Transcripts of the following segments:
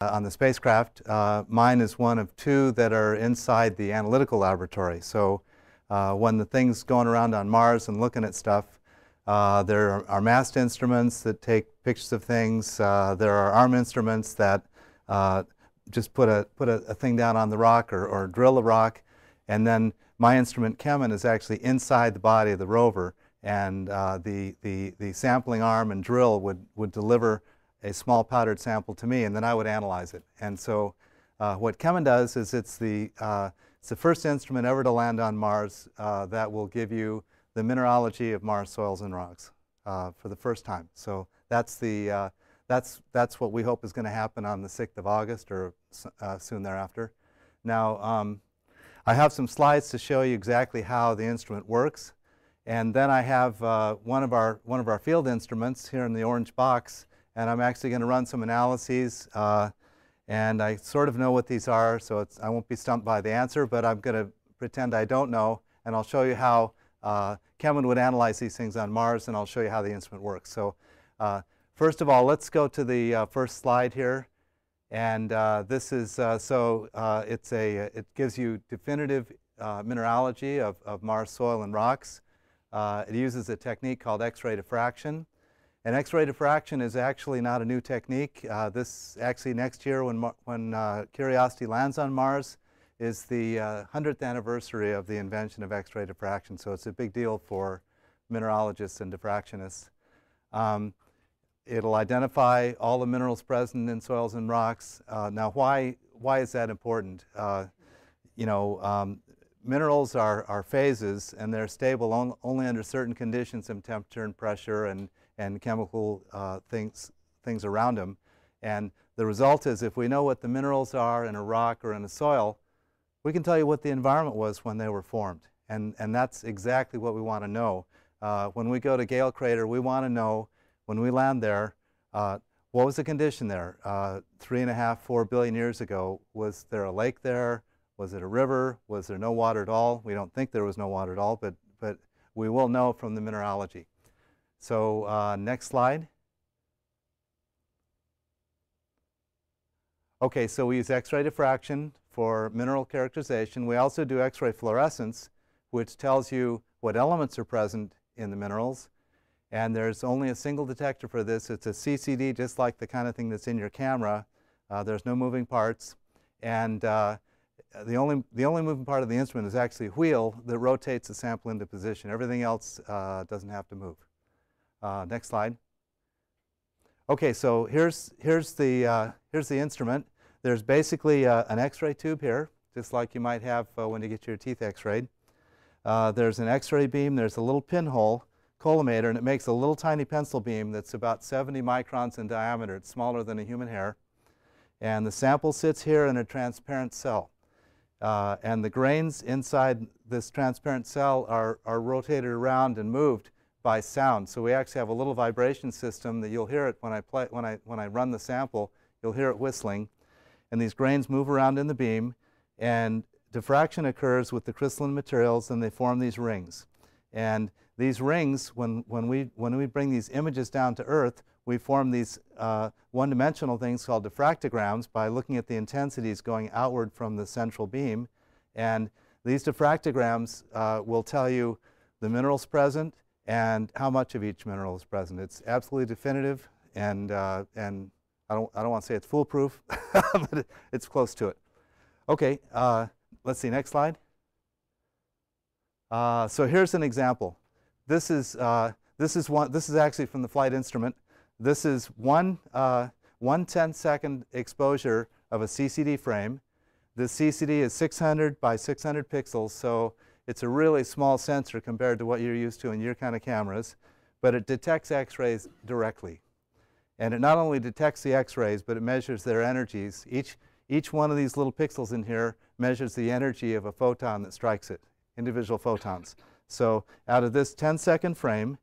uh, on the spacecraft. Uh, mine is one of two that are inside the analytical laboratory. So uh, when the thing's going around on Mars and looking at stuff, uh, there are, mast instruments that take pictures of things. Uh, there are arm instruments that uh, just put a put a, a, thing down on the rock or, or drill a rock, and then my instrument CheMin is actually inside the body of the rover, and the, the the sampling arm and drill would would deliver a small powdered sample to me, and then I would analyze it. And so uh, what CheMin does is it's the, uh, it's the first instrument ever to land on Mars uh, that will give you the mineralogy of Mars soils and rocks uh, for the first time. So that's, the, uh, that's, that's what we hope is going to happen on the 6th of August or uh, soon thereafter. Now, um, I have some slides to show you exactly how the instrument works. And then I have one, of our, one of our field instruments here in the orange box and I'm actually going to run some analyses. Uh, and I sort of know what these are, so I won't be stumped by the answer, but I'm going to pretend I don't know, and I'll show you how uh, CheMin would analyze these things on Mars, and I'll show you how the instrument works. So uh, first of all, let's go to the uh, first slide here. And uh, this is, uh, so it's a, it gives you definitive mineralogy of, of Mars soil and rocks. it uses a technique called X-ray diffraction. And X-ray diffraction is actually not a new technique. Uh, this actually next year when, when uh, Curiosity lands on Mars is the uh, 100th anniversary of the invention of X-ray diffraction. So it's a big deal for mineralogists and diffractionists. Um, it'll identify all the minerals present in soils and rocks. Uh, now why, why is that important? Uh, you know, um, minerals are, are phases and they're stable on, only under certain conditions of temperature and pressure and and chemical uh, things, things around them. And the result is if we know what the minerals are in a rock or in a soil, we can tell you what the environment was when they were formed. And, and that's exactly what we want to know. Uh, when we go to Gale Crater, we want to know, when we land there, uh, what was the condition there? Uh, three and a half, four billion years ago, was there a lake there? Was it a river? Was there no water at all? We don't think there was no water at all, but, but we will know from the mineralogy. So uh, next slide. Okay, so we use X-ray diffraction for mineral characterization. We also do X-ray fluorescence, which tells you what elements are present in the minerals. And there's only a single detector for this. It's a CCD, just like the kind of thing that's in your camera. Uh, there's no moving parts. And uh, the, only, the only moving part of the instrument is actually a wheel that rotates the sample into position. Everything else uh, doesn't have to move. Uh, next slide. Okay, so here's, here's, the, uh, here's the instrument. There's basically uh, an X-ray tube here, just like you might have uh, when you get your teeth X-rayed. Uh, there's an X-ray beam. There's a little pinhole collimator, and it makes a little tiny pencil beam that's about 70 microns in diameter. It's smaller than a human hair. And the sample sits here in a transparent cell. Uh, and the grains inside this transparent cell are, are rotated around and moved by sound. So we actually have a little vibration system that you'll hear it when I, play, when I, when I run the sample. You'll hear it whistling. And these grains move around in the beam. And diffraction occurs with the crystalline materials, and they form these rings. And these rings, when, when, we, when we bring these images down to Earth, we form these uh, one-dimensional things called diffractograms by looking at the intensities going outward from the central beam. And these diffractograms uh, will tell you the minerals present, and how much of each mineral is present. It's absolutely definitive, and, uh, and I, don't, I don't want to say it's foolproof, but it's close to it. Okay, uh, let's see, next slide. Uh, so here's an example. This is, uh, this, is one, this is actually from the flight instrument. This is one, uh, one 10 second exposure of a CCD frame. The CCD is 600 by 600 pixels, so it's a really small sensor compared to what you're used to in your kind of cameras, but it detects X-rays directly. And it not only detects the X-rays, but it measures their energies. Each, each one of these little pixels in here measures the energy of a photon that strikes it, individual photons. So out of this 10-second frame,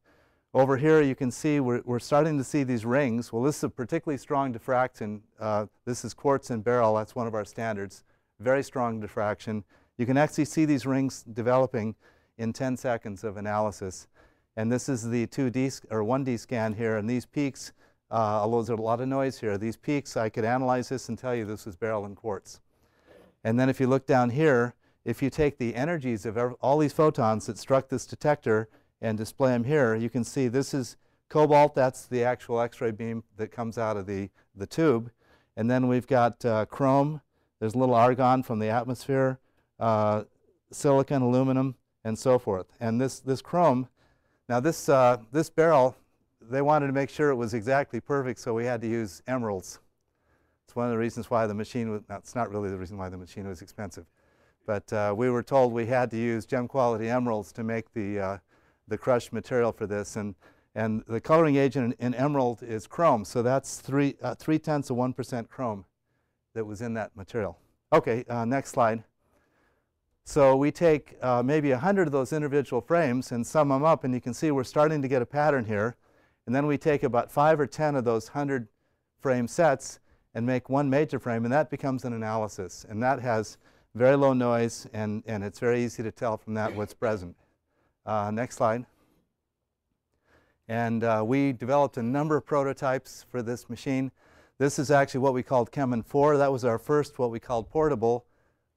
over here you can see we're, we're, starting to see these rings. Well, this is a particularly strong diffraction. Uh, this is quartz and beryl. That's one of our standards. Very strong diffraction. You can actually see these rings developing in 10 seconds of analysis. And this is the 2D or 1D scan here, and these peaks uh, although there's a lot of noise here. These peaks, I could analyze this and tell you this was beryllium quartz. And then if you look down here, if you take the energies of all these photons that struck this detector and display them here, you can see this is cobalt, that's the actual X-ray beam that comes out of the, the tube. And then we've got uh, chrome, there's a little argon from the atmosphere, uh, silicon, aluminum, and so forth. And this, this chrome, now this, uh, this beryl, they wanted to make sure it was exactly perfect, so we had to use emeralds. It's one of the reasons why the machine was, that's not really the reason why the machine was expensive. But uh, we were told we had to use gem quality emeralds to make the, uh, the crushed material for this. And, and the coloring agent in, in emerald is chrome. So that's three, uh, three tenths of 1% chrome that was in that material. Okay, uh, next slide. So we take uh, maybe 100 of those individual frames and sum them up. And you can see we're starting to get a pattern here. And then we take about 5 or 10 of those 100 frame sets and make one major frame. And that becomes an analysis. And that has very low noise, and, and it's very easy to tell from that what's present. Uh, next slide. And uh, we developed a number of prototypes for this machine. This is actually what we called CheMin 4. That was our first what we called portable,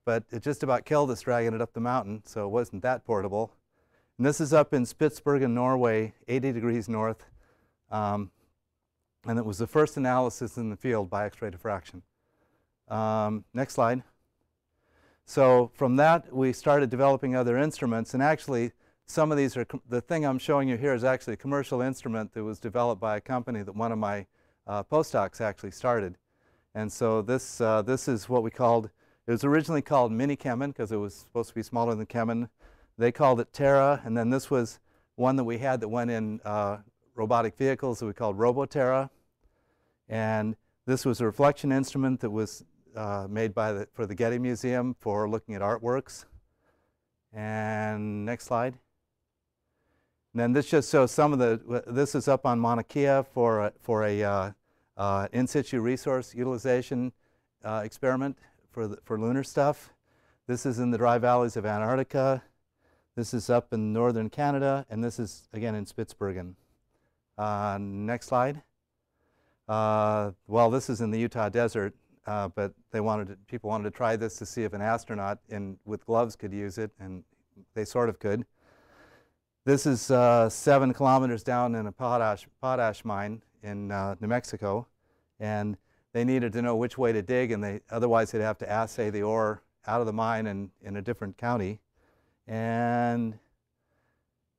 but it just about killed us dragging it up the mountain, so it wasn't that portable. And this is up in Spitsbergen, Norway, 80 degrees north. Um, and it was the first analysis in the field by X-ray diffraction. Um, next slide. So from that, we started developing other instruments. And actually, some of these are, the thing I'm showing you here is actually a commercial instrument that was developed by a company that one of my uh, postdocs actually started. And so this, uh, this is what we called, it was originally called Mini CheMin because it was supposed to be smaller than CheMin. They called it Terra. And then this was one that we had that went in uh, robotic vehicles that we called Roboterra. And this was a reflection instrument that was uh, made by the, for the Getty Museum for looking at artworks. And next slide. And then this just shows some of the, this is up on Mauna Kea for a, for a uh, uh, in situ resource utilization uh, experiment for, the, for lunar stuff. This is in the dry valleys of Antarctica. This is up in northern Canada, and this is again in Spitsbergen. Uh, next slide. Uh, well, this is in the Utah desert. Uh, but they wanted to, people wanted to try this to see if an astronaut in, with gloves could use it, and they sort of could. This is uh, seven kilometers down in a potash, potash mine in uh, New Mexico, and they needed to know which way to dig, and they otherwise they'd have to assay the ore out of the mine in, in a different county. And,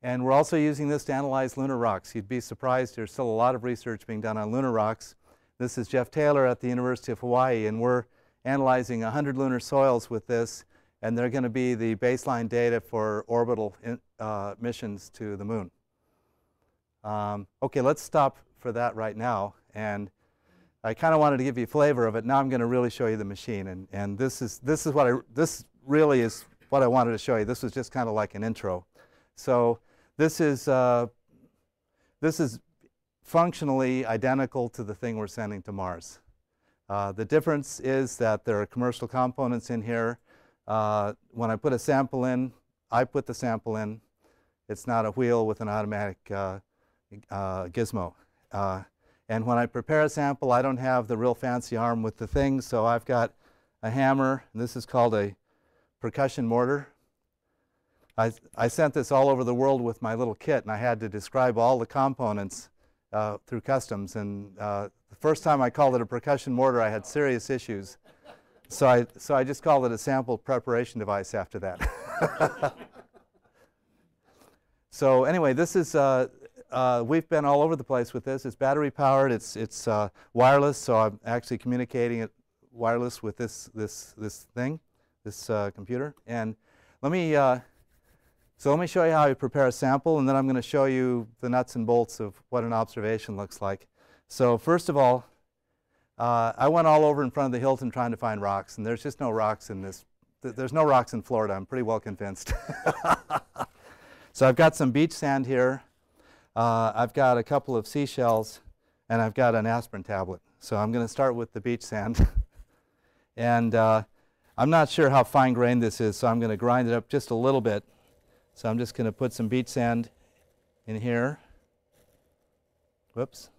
and we're also using this to analyze lunar rocks. You'd be surprised, there's still a lot of research being done on lunar rocks. This is Jeff Taylor at the University of Hawaii, and we're analyzing 100 lunar soils with this, and they're going to be the baseline data for orbital in, uh, missions to the moon. Um, okay, let's stop for that right now. And I kind of wanted to give you a flavor of it. Now I'm going to really show you the machine. And, and this, is, this is what I, this really is what I wanted to show you. This was just kind of like an intro. So this is, uh, this is functionally identical to the thing we're sending to Mars. Uh, the difference is that there are commercial components in here. Uh, when I put a sample in, I put the sample in. It's not a wheel with an automatic uh, uh gizmo. And when I prepare a sample, I don't have the real fancy arm with the thing, so I've got a hammer. this is called a percussion mortar. I, I sent this all over the world with my little kit, and I had to describe all the components uh, through customs. And uh, the first time I called it a percussion mortar, I had serious issues. So I, so I just called it a sample preparation device after that. so anyway, this is, uh, uh, we've been all over the place with this. It's battery powered, it's, it's uh, wireless, so I'm actually communicating it wireless with this, this, this thing, this uh, computer. And let me so let me show you how I prepare a sample, and then I'm going to show you the nuts and bolts of what an observation looks like. So first of all, uh, I went all over in front of the Hilton trying to find rocks, and there's just no rocks in this. Th there's no rocks in Florida. I'm pretty well convinced. so I've got some beach sand here. Uh, I've got a couple of seashells, and I've got an aspirin tablet. So I'm going to start with the beach sand. and uh, I'm not sure how fine grained this is, so I'm going to grind it up just a little bit. So I'm just going to put some beach sand in here. Whoops.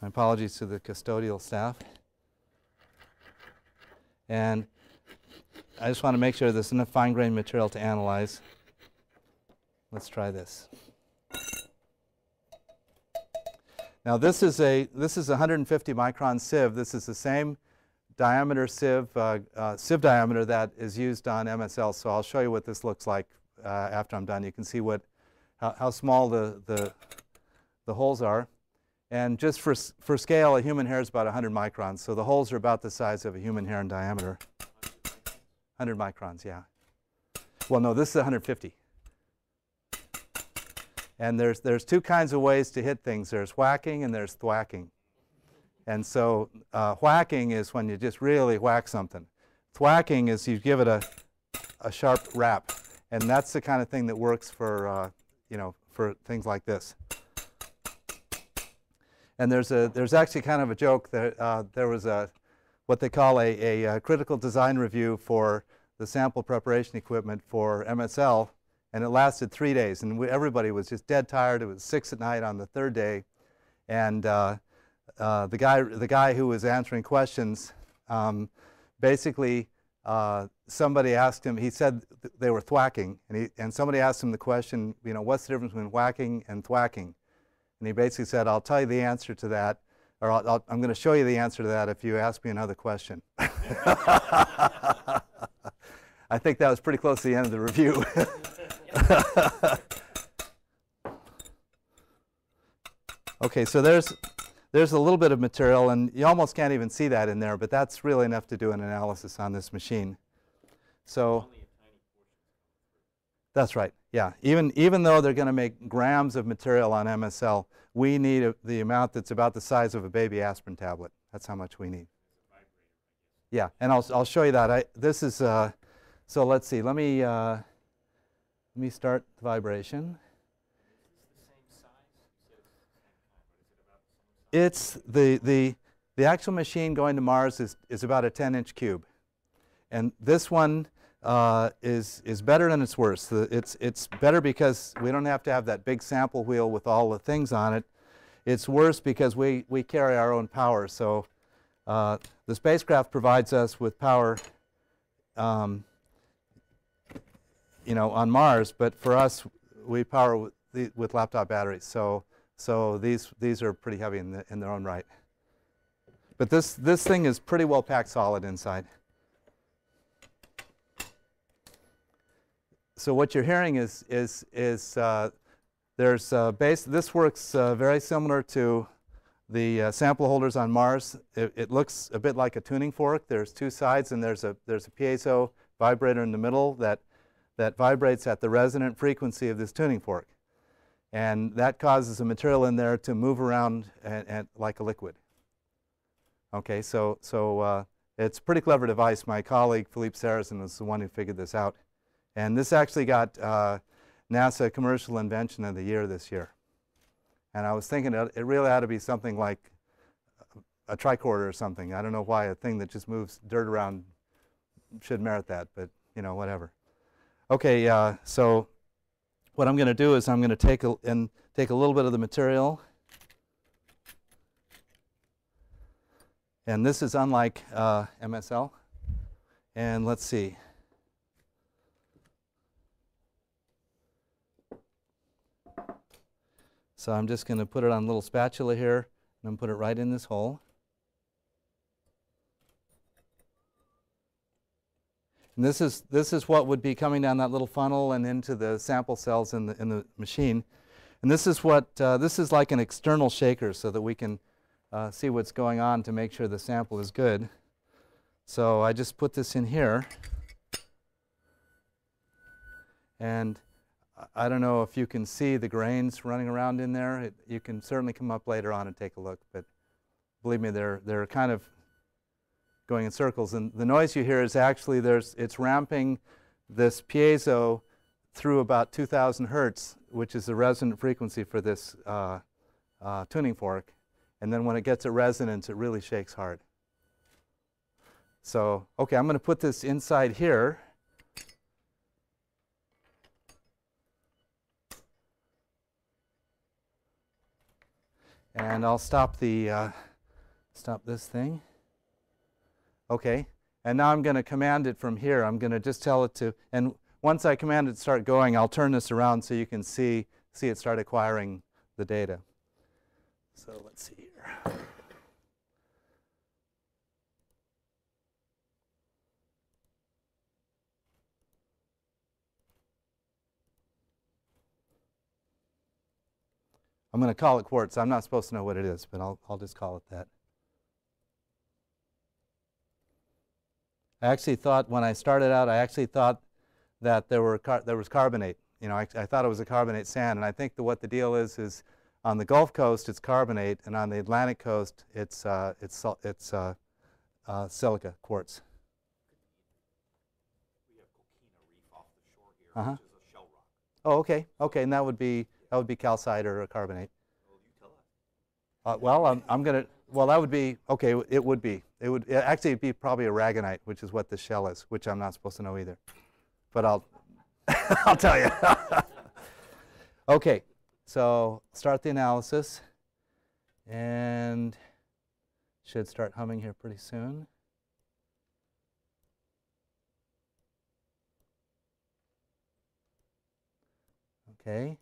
My apologies to the custodial staff. And I just want to make sure there's enough fine-grained material to analyze. Let's try this. Now this is a this is a 150 micron sieve. This is the same diameter sieve uh, uh, sieve diameter that is used on MSL. So I'll show you what this looks like uh, after I'm done. You can see what how, how small the, the the holes are. And just for, for scale, a human hair is about 100 microns. So the holes are about the size of a human hair in diameter. 100 microns, yeah. Well, no, this is 150. And there's, there's two kinds of ways to hit things. There's whacking and there's thwacking. And so uh, whacking is when you just really whack something. Thwacking is you give it a, a sharp rap. And that's the kind of thing that works for, uh, you know, for things like this. And there's, a, there's actually kind of a joke that uh, there was a, what they call a, a, a, critical design review for the sample preparation equipment for MSL, and it lasted three days. And we, everybody was just dead tired. It was 6 at night on the third day. And uh, uh, the, guy, the guy who was answering questions, um, basically, uh, somebody asked him, he said th they were thwacking, and, he, and somebody asked him the question, you know, what's the difference between whacking and thwacking? And he basically said, I'll tell you the answer to that, or i am going to show you the answer to that if you ask me another question. I think that was pretty close to the end of the review. okay, so there's, there's a little bit of material, and you almost can't even see that in there, but that's really enough to do an analysis on this machine. So that's right. Yeah. Even even though they're going to make grams of material on MSL, we need a, the amount that's about the size of a baby aspirin tablet. That's how much we need. Yeah, and I'll I'll show you that. I this is uh, so let's see. Let me uh, let me start the vibration. It's the the the actual machine going to Mars is is about a 10 inch cube, and this one uh, is, is better than it's worse. It's, it's better because we don't have to have that big sample wheel with all the things on it. It's worse because we, we carry our own power. So uh, the spacecraft provides us with power um, you know, on Mars, but for us, we power with, the, with laptop batteries. So, so these, these are pretty heavy in, the, in their own right. But this, this thing is pretty well packed solid inside. so what you're hearing is, is, is uh, there's base, this works uh, very similar to the uh, sample holders on Mars. It, it, looks a bit like a tuning fork. There's two sides and there's a, there's a piezo vibrator in the middle that, that vibrates at the resonant frequency of this tuning fork. And that causes the material in there to move around and, and like a liquid. Okay, so, so uh, it's a pretty clever device. My colleague Philippe Sarrazin was the one who figured this out. And this actually got uh, NASA Commercial Invention of the Year this year. And I was thinking it really ought to be something like a tricorder or something. I don't know why a thing that just moves dirt around should merit that, but you know, whatever. Okay, uh, so what I'm going to do is I'm going to take a, and take a little bit of the material. And this is unlike uh, MSL. And let's see. So I'm just going to put it on a little spatula here and put it right in this hole. And this is, this is what would be coming down that little funnel and into the sample cells in the, in the machine. And this is what, uh, this is like an external shaker so that we can uh, see what's going on to make sure the sample is good. So I just put this in here. And I don't know if you can see the grains running around in there. It, you can certainly come up later on and take a look, but believe me, they're, they're kind of going in circles. And the noise you hear is actually there's, it's ramping this piezo through about 2,000 hertz, which is the resonant frequency for this uh, uh, tuning fork. And then when it gets a resonance, it really shakes hard. So, okay, I'm going to put this inside here. And I'll stop the, uh, stop this thing. Okay, and now I'm going to command it from here. I'm going to just tell it to, and once I command it to start going, I'll turn this around so you can see, see it start acquiring the data. So let's see here. I'm going to call it quartz. I'm not supposed to know what it is, but I'll, I'll just call it that. I actually thought when I started out, I actually thought that there were there was carbonate. You know, I, I, thought it was a carbonate sand, and I think that what the deal is is on the Gulf Coast it's carbonate, and on the Atlantic Coast it's uh, it's it's uh, uh, silica quartz. We have Coquina Reef off the shore here, Uh-huh. which is a shell rock. Oh, okay, okay, and that would be that would be calcite or a carbonate. Well, you tell us. Uh, well, I'm, I'm gonna. Well, that would be okay. It would be. It would actually be probably aragonite, which is what the shell is, which I'm not supposed to know either. But I'll I'll tell you. okay, so start the analysis, and should start humming here pretty soon. Okay.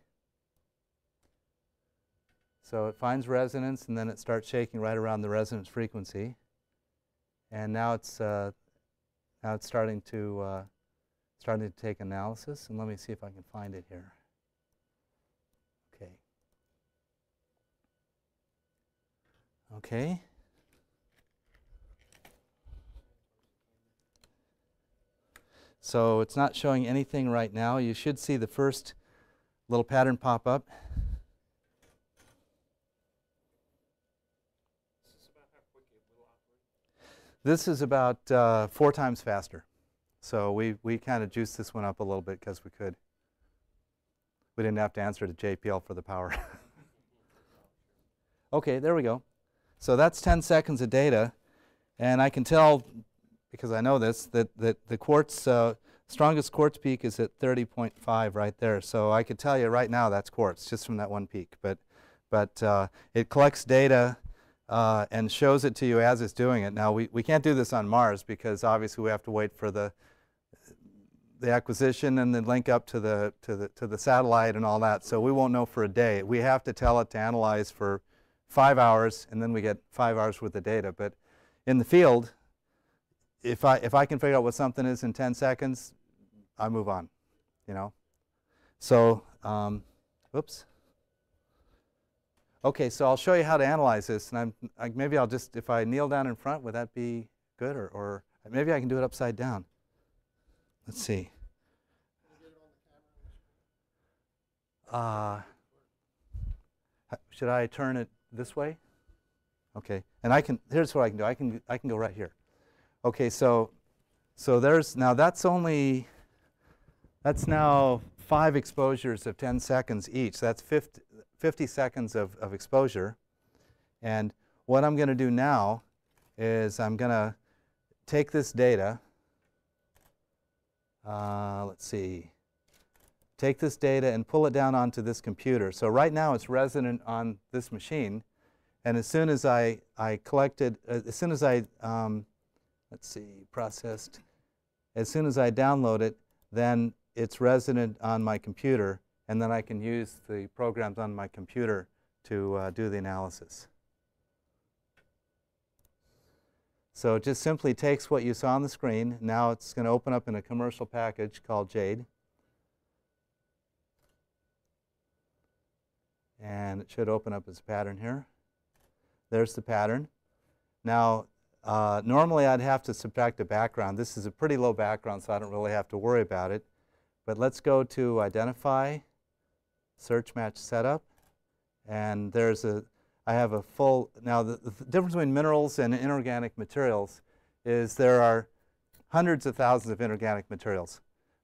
So it finds resonance and then it starts shaking right around the resonance frequency. And now it's uh, now it's starting to uh, starting to take analysis. And let me see if I can find it here. Okay. Okay. So it's not showing anything right now. You should see the first little pattern pop up. This is about uh, four times faster. So we, we kind of juiced this one up a little bit because we could. We didn't have to answer to JPL for the power. okay, there we go. So that's 10 seconds of data. And I can tell, because I know this, that, that the quartz, uh, strongest quartz peak is at 30.5 right there. So I could tell you right now that's quartz, just from that one peak. But, but uh, it collects data uh, and shows it to you as it's doing it. Now, we, we can't do this on Mars because obviously we have to wait for the, the acquisition and the link up to the, to, the, to the satellite and all that. So we won't know for a day. We have to tell it to analyze for five hours, and then we get five hours worth of data. But in the field, if I, if I can figure out what something is in 10 seconds, I move on, you know. So, um, oops. Okay, so I'll show you how to analyze this, and I'm, I, maybe I'll just, if I kneel down in front, would that be good, or, or maybe I can do it upside down. Let's see. Uh, should I turn it this way? Okay, and I can. Here's what I can do. I can I can go right here. Okay, so so there's now that's only that's now five exposures of 10 seconds each. That's 50, 50 seconds of, of exposure. And what I'm going to do now is I'm going to take this data. Uh, let's see. Take this data and pull it down onto this computer. So right now it's resonant on this machine. And as soon as I, I collected, uh, as soon as I, um, let's see, processed, as soon as I download it, then it's resonant on my computer, and then I can use the programs on my computer to uh, do the analysis. So it just simply takes what you saw on the screen. Now it's going to open up in a commercial package called Jade. And it should open up as a pattern here. There's the pattern. Now, uh, normally I'd have to subtract a background. This is a pretty low background, so I don't really have to worry about it. But let's go to Identify, Search Match Setup, and there's a, I have a full, now the, the difference between minerals and inorganic materials is there are hundreds of thousands of inorganic materials.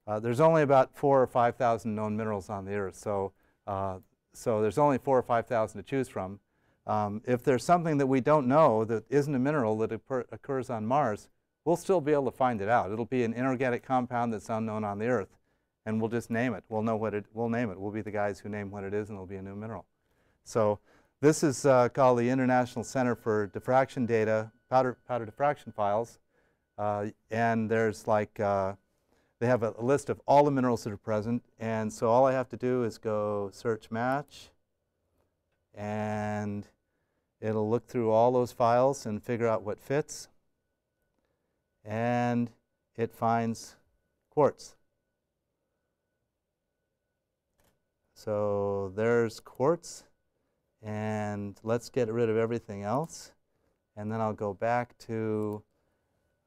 Uh, there's only about four or 5,000 known minerals on the Earth, so, uh, so there's only four or 5,000 to choose from. Um, if there's something that we don't know that isn't a mineral that occurs on Mars, we'll still be able to find it out. It'll be an inorganic compound that's unknown on the Earth, and we'll just name it. We'll know what it. We'll name it. We'll be the guys who name what it is, and it'll be a new mineral. So This is uh, called the International Center for Diffraction Data, powder, powder diffraction files. Uh, and there's like, uh, they have a, a list of all the minerals that are present. And so all I have to do is go search match. And it'll look through all those files and figure out what fits. And it finds quartz. So there's quartz. And let's get rid of everything else. And then I'll go back to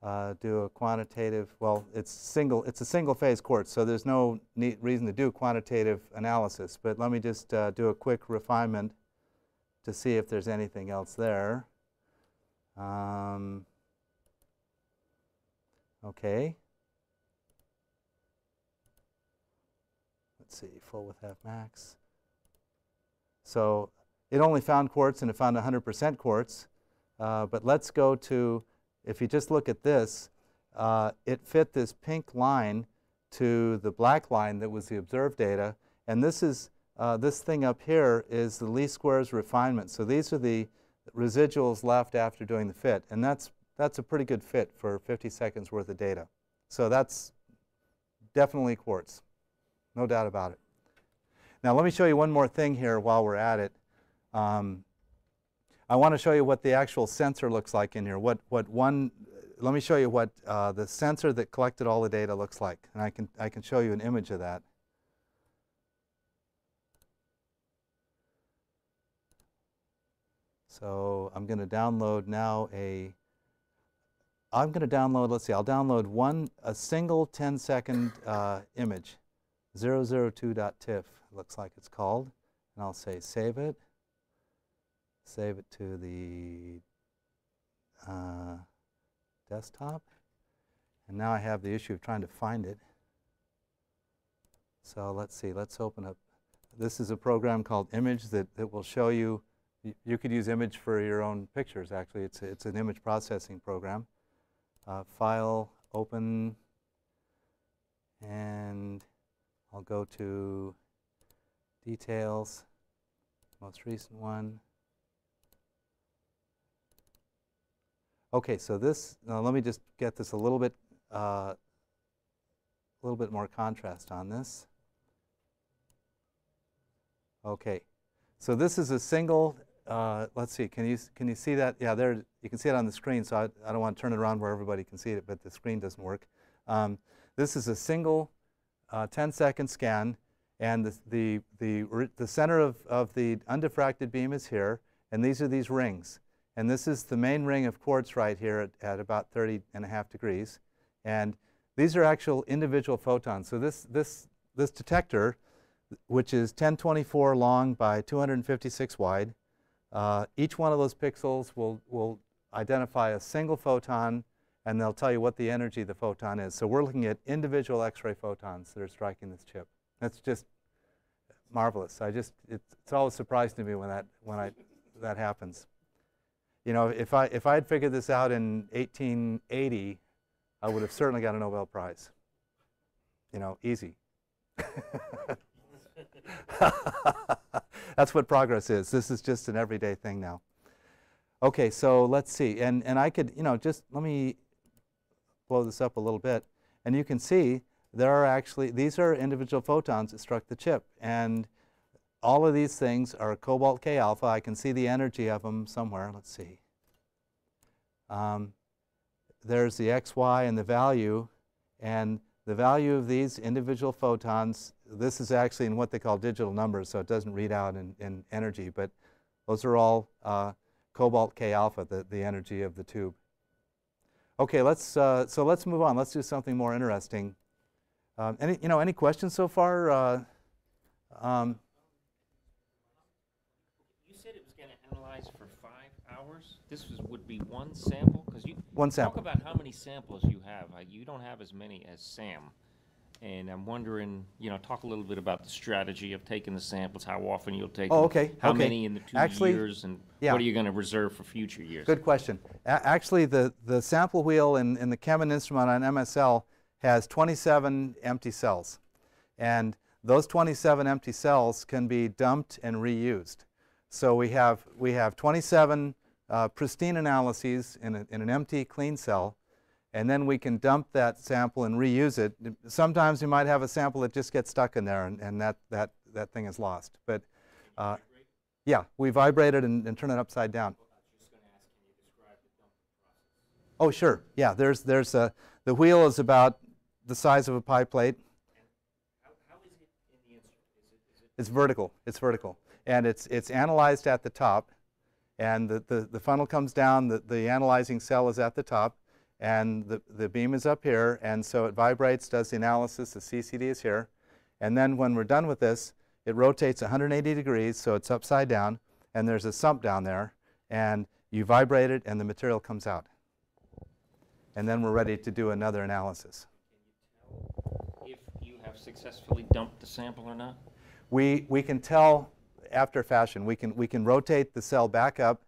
uh, do a quantitative, well, it's single, it's a single phase quartz, so there's no reason to do quantitative analysis. But let me just uh, do a quick refinement to see if there's anything else there. Um, okay. Let's see, full width half max. So it only found quartz and it found 100% quartz. Uh, but let's go to, if you just look at this, uh, it fit this pink line to the black line that was the observed data. And this is uh, this thing up here is the least squares refinement. So these are the residuals left after doing the fit. And that's, that's a pretty good fit for 50 seconds worth of data. So that's definitely quartz. No doubt about it. Now let me show you one more thing here while we're at it. Um, I want to show you what the actual sensor looks like in here. What, what one, let me show you what uh, the sensor that collected all the data looks like. And I can, I can show you an image of that. So I'm going to download now a, I'm going to download, let's see, I'll download one, a single 10 second uh, image, 002.tiff looks like it's called. And I'll say save it, save it to the uh, desktop. And now I have the issue of trying to find it. So let's see, let's open up. This is a program called Image that, that will show you you could use image for your own pictures, actually. It's, a, it's an image processing program. Uh, file, open, and I'll go to details, most recent one. Okay, so this, let me just get this a little bit, uh, a little bit more contrast on this. Okay, so this is a single uh, let's see, can you, can you see that? Yeah, there, you can see it on the screen, so I, I don't want to turn it around where everybody can see it, but the screen doesn't work. Um, this is a single uh, 10 second scan, and the, the, the, the center of, of the undiffracted beam is here, and these are these rings. And this is the main ring of quartz right here at, at about 30 and a half degrees. And these are actual individual photons. So this, this, this detector, which is 1024 long by 256 wide, uh, each one of those pixels will, will identify a single photon and they'll tell you what the energy of the photon is. So we're looking at individual X-ray photons that are striking this chip. That's just marvelous. I just, it's, it's always surprising to me when that, when I, that happens. You know, if I, if I had figured this out in 1880, I would have certainly got a Nobel Prize. You know, easy. That's what progress is. This is just an everyday thing now. Okay, so let's see. And, and I could, you know, just let me blow this up a little bit. And you can see there are actually, these are individual photons that struck the chip. And all of these things are cobalt K alpha. I can see the energy of them somewhere. Let's see. Um, there's the XY and the value. And the value of these individual photons, this is actually in what they call digital numbers, so it doesn't read out in, in energy, but those are all uh, cobalt K alpha, the, the energy of the tube. Okay, let's, uh, so let's move on. Let's do something more interesting. Um, any, you know, any questions so far? Uh, um, you said it was going to analyze for five hours. This was, would be one sample? Because you one sample. talk about how many samples you have. Uh, you don't have as many as SAM. And I'm wondering, you know, talk a little bit about the strategy of taking the samples, how often you'll take Oh, them. okay, How okay. many in the two Actually, years, and yeah. what are you going to reserve for future years? Good question. A actually, the, the sample wheel in, in the CheMin instrument on MSL has 27 empty cells. And those 27 empty cells can be dumped and reused. So we have, we have 27 uh, pristine analyses in, a, in an empty clean cell, and then we can dump that sample and reuse it. Sometimes you might have a sample that just gets stuck in there, and, and that, that, that thing is lost. But uh, yeah, we vibrate it and, and turn it upside down. Oh, sure. Yeah, there's, there's a, the wheel is about the size of a pie plate. It's vertical. It's vertical. And it's, it's analyzed at the top. And the, the, the funnel comes down, the, the analyzing cell is at the top, and the, the beam is up here. And so it vibrates, does the analysis, the CCD is here. And then when we're done with this, it rotates 180 degrees, so it's upside down. And there's a sump down there. And you vibrate it, and the material comes out. And then we're ready to do another analysis. Can you tell if you have successfully dumped the sample or not? We, we can tell after fashion. We can, we can rotate the cell back up.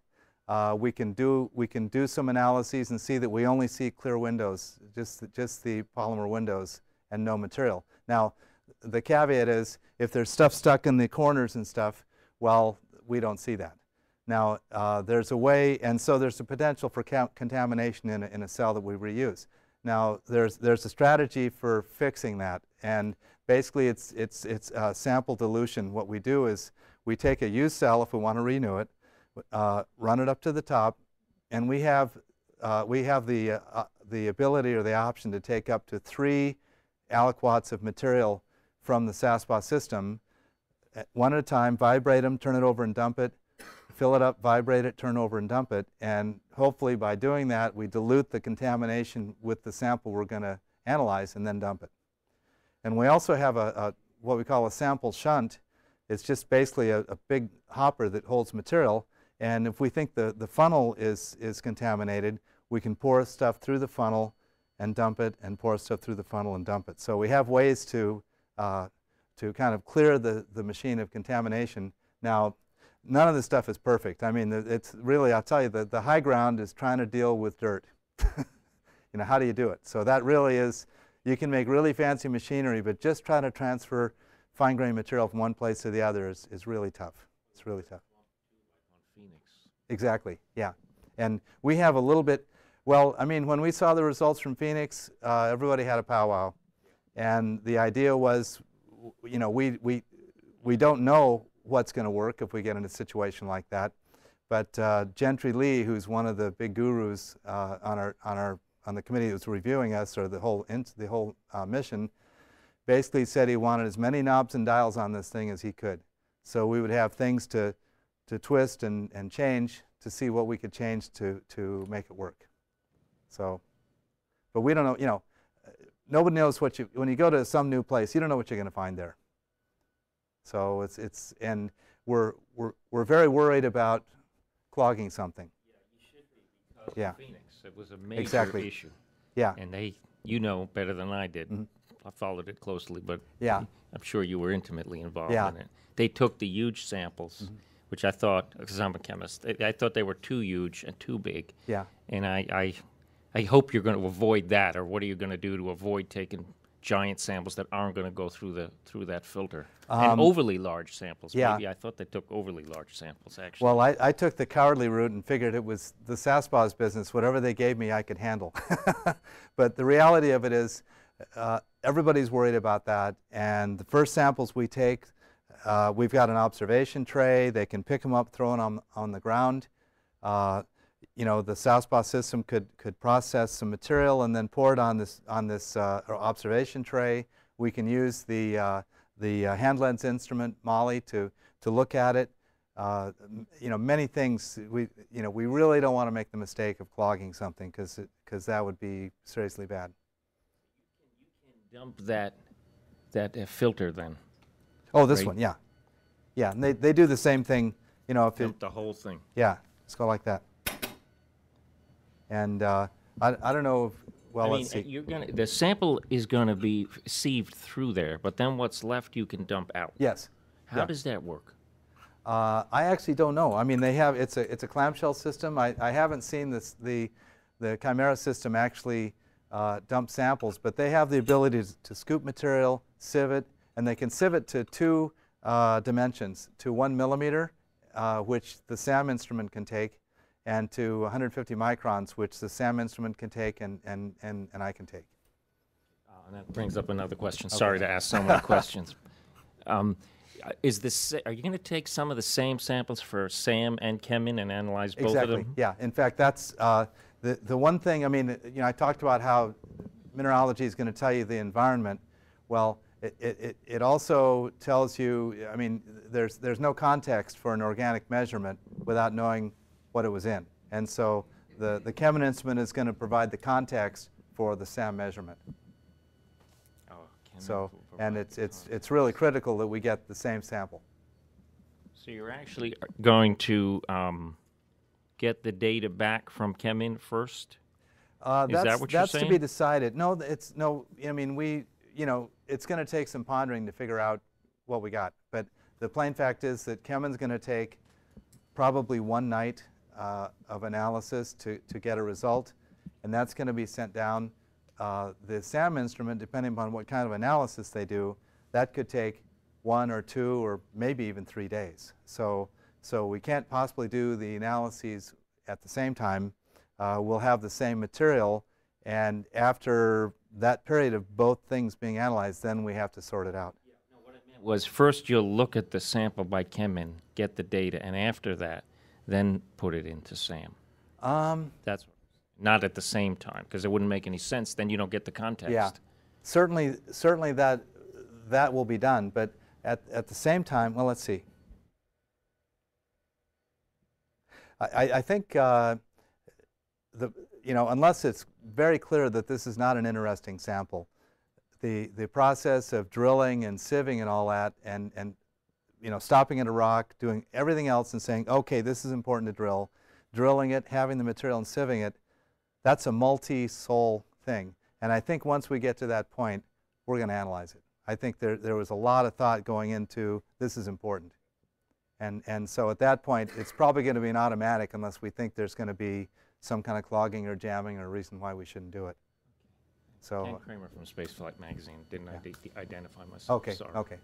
Uh, we, can do, we can do some analyses and see that we only see clear windows, just, just the polymer windows and no material. Now, the caveat is if there's stuff stuck in the corners and stuff, well, we don't see that. Now, uh, there's a way, and so there's a potential for contamination in a, in a cell that we reuse. Now, there's, there's a strategy for fixing that, and basically it's, it's, it's uh, sample dilution. What we do is we take a used cell if we want to renew it, uh, run it up to the top, and we have, uh, we have the, uh, uh, the ability or the option to take up to three aliquots of material from the SASPA system, one at a time, vibrate them, turn it over and dump it, fill it up, vibrate it, turn over and dump it, and hopefully by doing that we dilute the contamination with the sample we're going to analyze and then dump it. And we also have a, a what we call a sample shunt. It's just basically a, a big hopper that holds material, and if we think the, the funnel is, is contaminated, we can pour stuff through the funnel and dump it, and pour stuff through the funnel and dump it. So we have ways to, uh, to kind of clear the, the machine of contamination. Now, none of this stuff is perfect. I mean, it's really, I'll tell you, the, the high ground is trying to deal with dirt. you know, how do you do it? So that really is, you can make really fancy machinery, but just trying to transfer fine grained material from one place to the other is, is really tough. It's really tough. Exactly, yeah. And we have a little bit, well, I mean, when we saw the results from Phoenix, uh, everybody had a powwow. And the idea was, you know, we, we, we don't know what's going to work if we get in a situation like that. But uh, Gentry Lee, who's one of the big gurus uh, on, our, on, our, on the committee that was reviewing us, or the whole, the whole uh, mission, basically said he wanted as many knobs and dials on this thing as he could. So we would have things to, to twist and, and change to see what we could change to, to make it work. So, but we don't know, you know, nobody knows what you, when you go to some new place, you don't know what you're going to find there. So it's, it's and we're, we're, we're very worried about clogging something. Because Yeah. Phoenix, it was a major Exactly. issue. Yeah, And they, you know better than I did. Mhm. I followed it closely, but yeah, I'm sure you were intimately involved Yeah. in it. They took the huge samples, which I thought, because I'm a chemist, I, I thought they were too huge and too big. yeah. And I, I, I hope you're going to avoid that, or what are you going to do to avoid taking giant samples that aren't going to go through the through that filter and overly large samples? Um, yeah. Maybe I thought they took overly large samples actually. Well, I, I took the cowardly route and figured it was the SASPA's business. Whatever they gave me, I could handle. but the reality of it is, uh, everybody's worried about that. And the first samples we take, uh, we've got an observation tray. They can pick them up, throw them on, on the ground. Uh, you know, the SASPA system could, could process some material and then pour it on this, on this uh, observation tray. We can use the, uh, the uh, hand lens instrument, MAHLI, to, to look at it. Uh, you know, many things, we, you know, we really don't want to make the mistake of clogging something because that would be seriously bad. You can, you can dump that that filter then. Oh, this Right. one, yeah. Yeah, and they, they do the same thing, you know, if it, Dump the whole thing. yeah, let's go like that. And uh, I, I don't know, if, well, I mean, let's see. you're gonna the sample is gonna be sieved through there, but then what's left you can dump out. Yes. How yeah. does that work? Uh, I actually don't know. I mean, they have it's a it's a clamshell system. I, I haven't seen this the the CHIMRA system actually uh, dump samples, but they have the ability to, to scoop material, sieve it, and they can sieve it to two uh, dimensions, to one millimeter uh, which the SAM instrument can take, and to 150 microns, which the SAM instrument can take and, and, and, and I can take. Uh, and that brings up another question. Sorry to ask so many questions. Um, is this? Are you going to take some of the same samples for SAM and CheMin and analyze both exactly. of them? Yeah. In fact, that's uh, the the one thing. I mean, you know, I talked about how mineralogy is going to tell you the environment. Well, it, it, it also tells you. I mean, there's there's no context for an organic measurement without knowing what it was in, and so the the CheMin instrument is going to provide the context for the SAM measurement. Oh, CheMin So, and it's it's it's really critical that we get the same sample. So you're actually uh, going to um, get the data back from CheMin first? Uh, Is that that's what you're that's to be decided. No, it's no. I mean, we, you know, it's going to take some pondering to figure out what we got. But the plain fact is that CheMin's going to take probably one night uh, of analysis to to get a result, and that's going to be sent down. Uh, the SAM instrument, depending upon what kind of analysis they do, that could take one or two or maybe even three days. So so we can't possibly do the analyses at the same time uh, we'll have the same material, and after that period of both things being analyzed, then we have to sort it out. Was first you'll look at the sample by CheMin, get the data, and after that, then put it into SAM. Um, That's not at the same time because it wouldn't make any sense. Then you don't get the context. yeah, certainly, certainly that that will be done, but at at the same time, well, let's see. I, I- I think uh, the you know unless it's very clear that this is not an interesting sample, the the process of drilling and sieving and all that, and and you know stopping at a rock, doing everything else, and saying, okay, this is important to drill, drilling it, having the material and sieving it, that's a multi-sol thing. And I think once we get to that point, we're going to analyze it. I think there there was a lot of thought going into this is important. And, and so at that point, it's probably going to be an automatic unless we think there's going to be some kind of clogging or jamming or a reason why we shouldn't do it. So, Ken Kremer from Spaceflight Magazine didn't ide- identify myself. okay, Sorry. okay.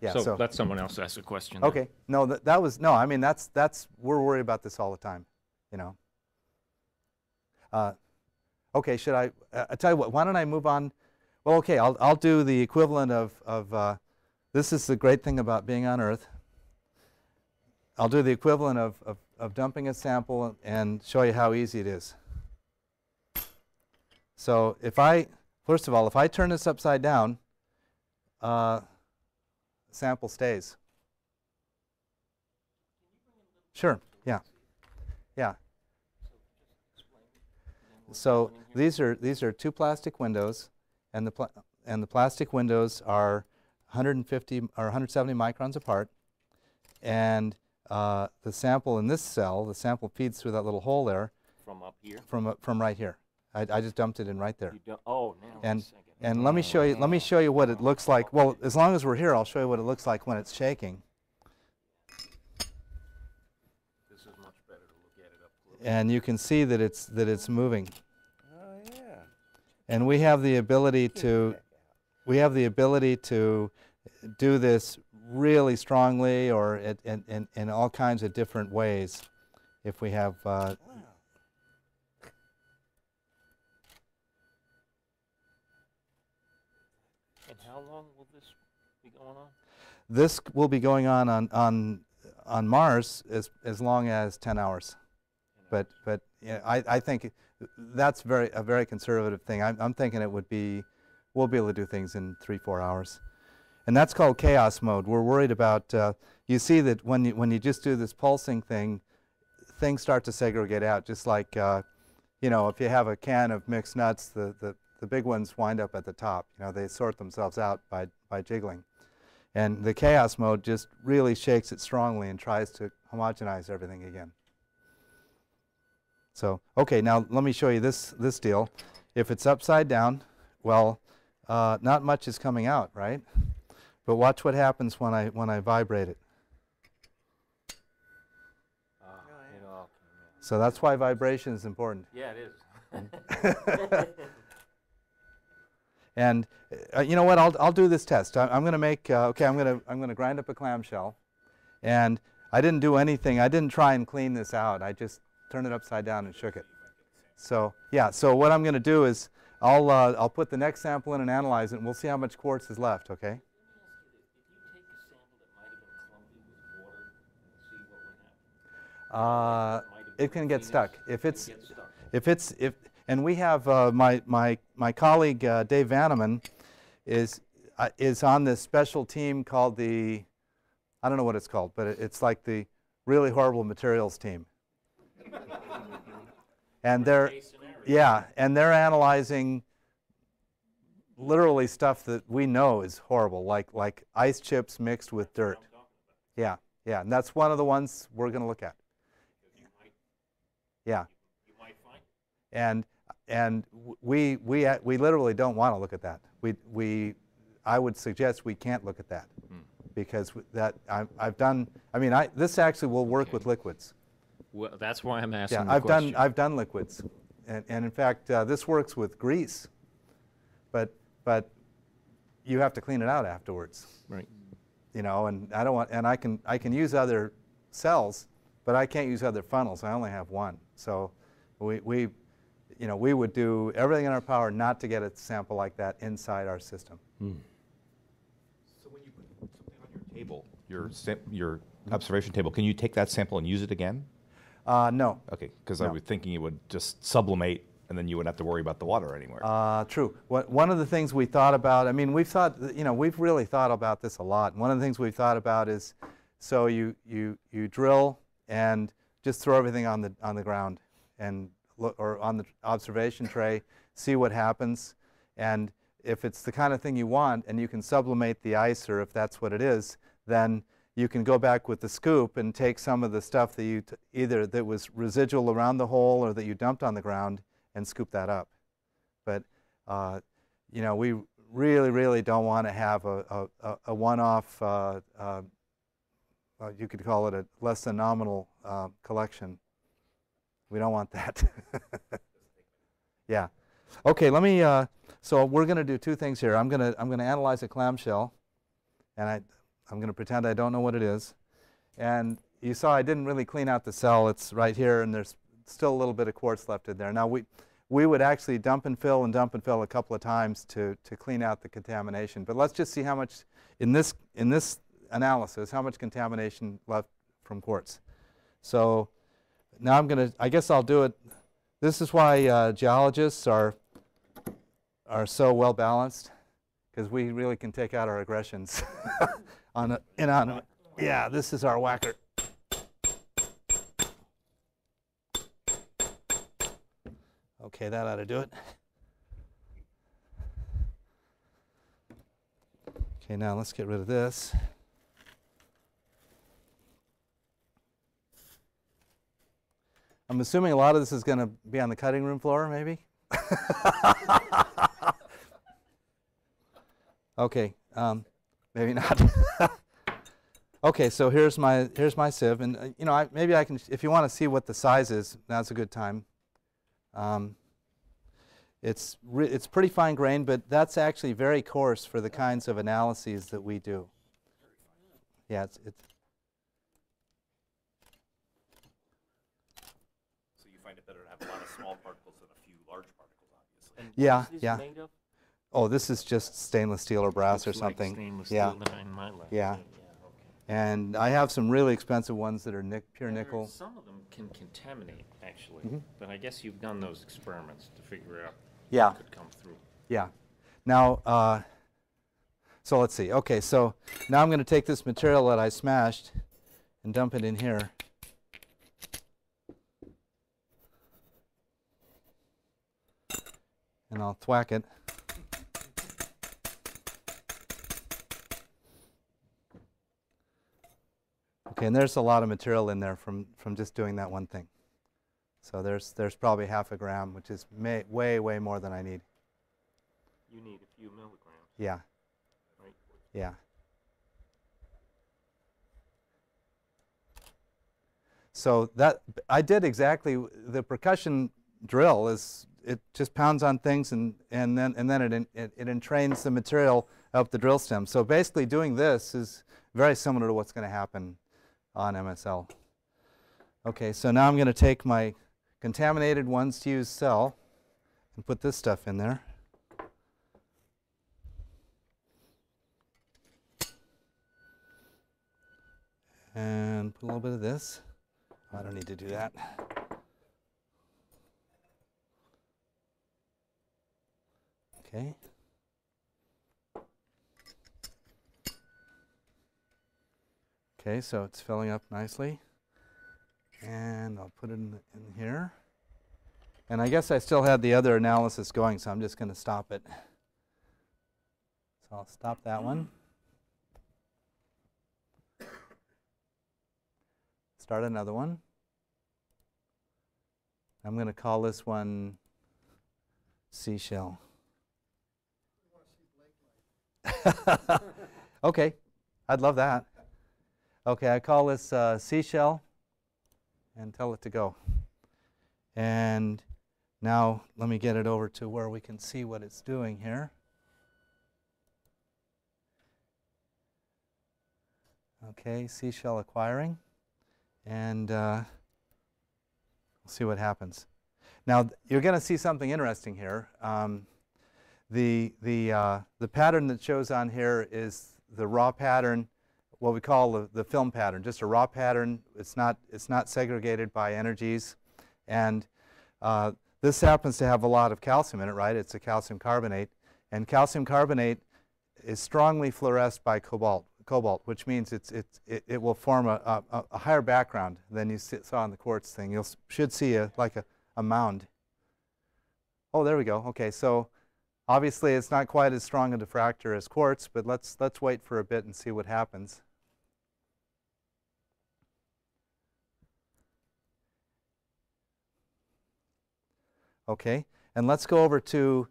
Yeah, so, so, let someone else ask a question. then. okay. No, that, that was, no, I mean, that's, that's, we're worried about this all the time, you know. Uh, okay, should I, uh, I tell you what, why don't I move on? Well, okay, I'll, I'll do the equivalent of, of uh, this is the great thing about being on Earth. I'll do the equivalent of, of, of dumping a sample and show you how easy it is. So if I, first of all, if I turn this upside down, uh, sample stays. Sure, yeah. Yeah. So these are these are two plastic windows, and the and the plastic windows are 150 or 170 microns apart, and uh, the sample in this cell, the sample feeds through that little hole there From up here. from uh, from right here. I, I just dumped it in right there. You oh, now And and let me show you let me show you what it looks like. Well, as long as we're here, I'll show you what it looks like when it's shaking. This is much better to look at it up close. And you can see that it's that it's moving. Oh, yeah. And we have the ability to we have the ability to do this really strongly or it, in, in, in all kinds of different ways if we have uh, And how long will this be going on? this will be going on on on, on Mars as, as long as 10 hours. But but yeah, I, I think that's very a very conservative thing. I'm, I'm thinking it would be we'll be able to do things in three four hours and that's called chaos mode we're worried about uh, you see that when you when you just do this pulsing thing things start to segregate out just like uh, you know if you have a can of mixed nuts the, the the big ones wind up at the top you know they sort themselves out by by jiggling and the chaos mode just really shakes it strongly and tries to homogenize everything again so, okay, now let me show you this, this deal. If it's upside down, well, uh, not much is coming out, right? But watch what happens when I, when I vibrate it. It all came So that's why vibration is important. Yeah, it is. And uh, you know what? I'll, I'll do this test. I, I'm going to make, uh, okay, I'm going to I'm going to grind up a clamshell. And I didn't do anything. I didn't try and clean this out. I just turned it upside down and shook it. So yeah, so what I'm going to do is I'll, uh, I'll put the next sample in and analyze it, and we'll see how much quartz is left, okay? Uh, it can get stuck. If it's, if it's, if, and we have, uh, my, my, my colleague uh, Dave Vaniman is, uh, is on this special team called the, I don't know what it's called, but it, it's like the really horrible materials team. and they're, yeah, and they're analyzing literally stuff that we know is horrible, like, like ice chips mixed with dirt. Yeah, yeah, and that's one of the ones we're going to look at. Yeah. And and we we we literally don't want to look at that. We we I would suggest we can't look at that because that I, I've done. I mean, I this actually will work with liquids. Well, that's why I'm asking Yeah, I've question. done I've done liquids, and, and in fact, uh, this works with grease, but but you have to clean it out afterwards Right. you know, and I don't want, and I can, I can use other cells, but I can't use other funnels. I only have one. So we, we, you know, we would do everything in our power not to get a sample like that inside our system. So when you put something on your table, Your, your observation table, can you take that sample and use it again? Uh, no. Okay, because I was thinking it would just sublimate and then you wouldn't have to worry about the water anymore. Uh, true. What, one of the things we thought about, I mean, we've thought, you know, we've really thought about this a lot. One of the things we've thought about is, so you, you, you drill and just throw everything on the, on the ground and look, or on the observation tray, see what happens. And if it's the kind of thing you want and you can sublimate the ice or if that's what it is, then you can go back with the scoop and take some of the stuff that you, either that was residual around the hole or that you dumped on the ground and scoop that up. But uh, you know, we really, really don't want to have a, a, a- a one-off. Uh, uh, well, you could call it a less than nominal uh, collection. We don't want that. yeah. Okay. Let me. Uh, so we're going to do two things here. I'm going to I'm going to analyze a clamshell, and I I'm going to pretend I don't know what it is. And you saw I didn't really clean out the cell. It's right here, and there's still a little bit of quartz left in there. Now we we would actually dump and fill and dump and fill a couple of times to, to clean out the contamination. But let's just see how much, in this, in this analysis, how much contamination left from quartz. So now I'm going to, I guess I'll do it. This is why uh, geologists are, are so well balanced, because we really can take out our aggressions on a, in on a, yeah, this is our whacker. Okay, that ought to do it. Okay, now let's get rid of this. I'm assuming a lot of this is going to be on the cutting room floor, maybe? okay, um, maybe not. okay, so here's my, here's my sieve, and uh, you know, I, maybe I can, if you want to see what the size is, now's a good time. Um, it's, it's pretty fine grained, but that's actually very coarse for the kinds of analyses that we do. Yeah, it's, it's so you find it better to have a lot of small particles than a few large particles, obviously. yeah, this yeah. made of? Oh, this is just stainless steel or brass or Looks like something. stainless yeah, steel in my lab. Yeah. and I have some really expensive ones that are nic- pure There- nickel. Some of them can contaminate, actually, Mm-hmm. but I guess you've done those experiments to figure out Yeah, what could come through. yeah. Now, uh, so let's see. Okay, so now I'm going to take this material that I smashed and dump it in here. And I'll thwack it. Okay, and there's a lot of material in there from, from just doing that one thing. So there's, there's probably half a gram, which is may, way, way more than I need. You need a few milligrams, Yeah, right? yeah. So that I did exactly the percussion drill is it just pounds on things and, and then and then it, it it entrains the material up the drill stem. So basically doing this is very similar to what's going to happen on MSL. Okay, so now I'm going to take my contaminated ones to use cell and put this stuff in there. And put a little bit of this. Oh, I don't need to do that. Okay. Okay, so it's filling up nicely. And I'll put it in, in here. And I guess I still had the other analysis going, so I'm just going to stop it. So I'll stop that one. Start another one. I'm going to call this one seashell. okay, I'd love that. Okay, I call this uh, seashell and tell it to go. And now let me get it over to where we can see what it's doing here. Okay, seashell acquiring. And uh, we'll see what happens. Now, you're going to see something interesting here. Um, the, the, uh, the pattern that shows on here is the raw pattern, what we call the, the film pattern, just a raw pattern. It's not, it's not segregated by energies. And uh, this happens to have a lot of calcium in it, right? It's a calcium carbonate. And calcium carbonate is strongly fluoresced by cobalt, cobalt which means it's, it's, it, it will form a, a, a higher background than you saw in the quartz thing. You should see a, like a, a mound. Oh, there we go. Okay, so Obviously, it's not quite as strong a diffractor as quartz, but let's, let's wait for a bit and see what happens. Okay, and let's go over to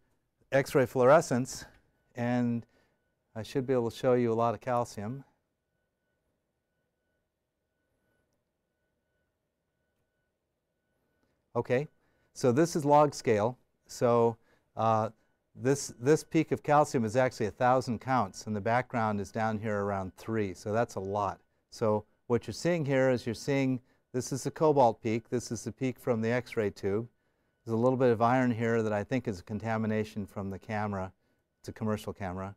X-ray fluorescence, and I should be able to show you a lot of calcium. Okay, so this is log scale. So uh, this, this peak of calcium is actually 1,000 counts, and the background is down here around 3, so that's a lot. So what you're seeing here is you're seeing this is the cobalt peak, this is the peak from the X-ray tube. There's a little bit of iron here that I think is a contamination from the camera. It's a commercial camera.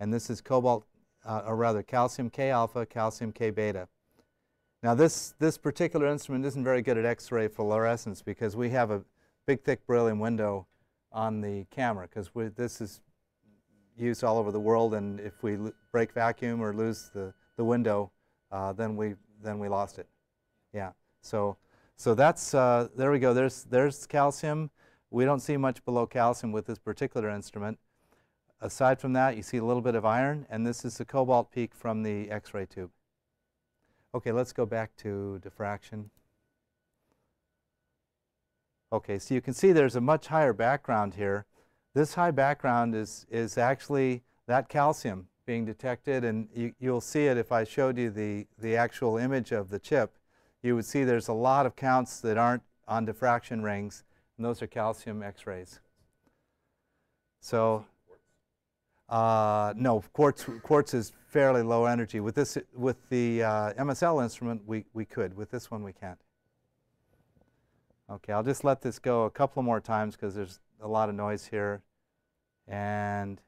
And this is cobalt, uh, or rather calcium K alpha, calcium K beta. Now this, this particular instrument isn't very good at X-ray fluorescence because we have a big thick beryllium window on the camera because this is used all over the world and if we break vacuum or lose the, the window uh, then we then we lost it. Yeah. So so that's uh, there we go. There's there's calcium. We don't see much below calcium with this particular instrument. Aside from that you see a little bit of iron and this is the cobalt peak from the x-ray tube. Okay let's go back to diffraction Okay, so you can see there's a much higher background here. This high background is, is actually that calcium being detected, and you, you'll see it if I showed you the, the actual image of the chip. You would see there's a lot of counts that aren't on diffraction rings, and those are calcium x-rays. So, uh, no, quartz, quartz is fairly low energy. With, this, with the uh, MSL instrument, we, we could. With this one, we can't. Okay, I'll just let this go a couple more times because there's a lot of noise here. And,